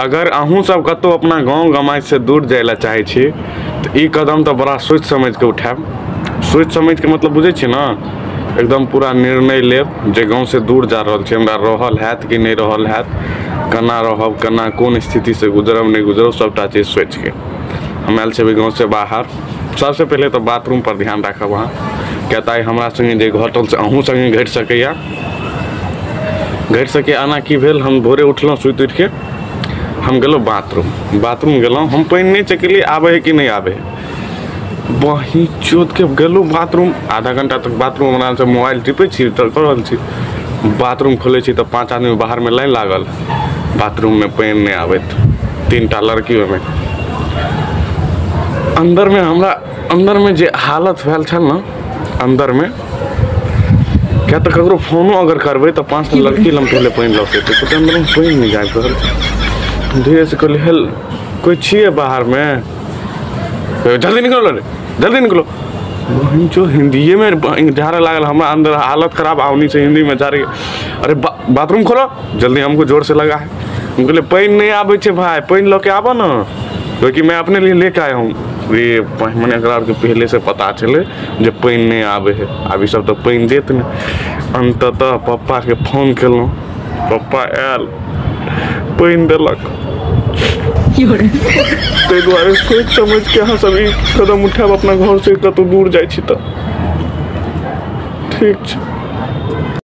अगर अहूँ सब कतौ अपना गाँव गमाई से दूर जाय ला चाहे छी तो ई कदम तो बड़ा सोच समझ के उठाएब सोच समझ के मतलब बुझे छी ना? एकदम पूरा निर्णय लेब जे गाँव से दूर जा रहल छी। हमरा रहल हैत कि नहीं रहल हैत, केना रहब, केना कोन स्थिति से गुजरब, नहीं गुजरब, सबटा चीज़ सोच के हम आयल गाँव से बाहर। सबसे पहले तो बाथरूम पर ध्यान राखब अहाँ। किया तऽ हमरा संगे जे घटल से अहूँ संगे घटि सकैया घटि सके आना की भेल, हम भोरे उठलहुँ सुति उठि के हम गेलहुँ बाथरूम। बाथरूम गेलहुँ, हम पानि नहीं चकेलिए आबे है कि नहीं आबे वही चोद के गेलहुँ बाथरूम, आधा घंटा तक बाथरूम हमरा से मोबाइल टिपे छी छी। बाथरूम खोलै छी तऽ पाँच आदमी बाहर में लाइन लागल। बाथरूम में पानि नहीं आबैत तीन टा लड़की ओहिमे। अंदरमे हमरा, अंदरमे जे हालत भेल छल अंदर में क्या तो ककरो फोनो अगर करबै तऽ पाँच लड़की लम पहले पानि लऽ के, तऽ अंदरमे पानि नहि छै धीरे से कहलिए हेल। कोई छिए बाहरमे जल्दी निकलो रे जल्दी निकलो। जो हिंदीए में झाड़े लागल हमरा अंदर हालत खराब आवनी से हिंदी में रही अरे बा, बाथरूम खोलो। जल्दी हमको ज़ोर से लगा है। हम कहले पानी नहीं आबे छे भाई पानी लो के आबो ना। क्योंकि मैं अपने लिए लेके आया हूँ। ये मैंने एकरा के पहले से पता चले जे पानी नहीं आबे है। अभी सब तो पानी देत नहीं अंततः पप्पा के फ़ोन केलहुँ। पप्पा आयल। पानी देलक ताहि दुआरे सोचि समझ के अहाँ सब ई कदम उठायब अपना घर से कतौ दूर जाइ छी तऽ। ठीक छै।